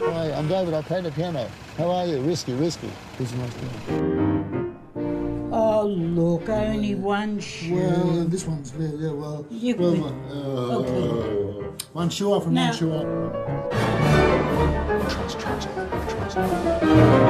Hi, I'm David. I play the piano. How are you? Risky, risky. Who's the nice. Oh, look, only one shoe. Well, this one's yeah, yeah well, You- well, uh, Okay. one shoe off and Now- one shoe off. Trust, trust, trust.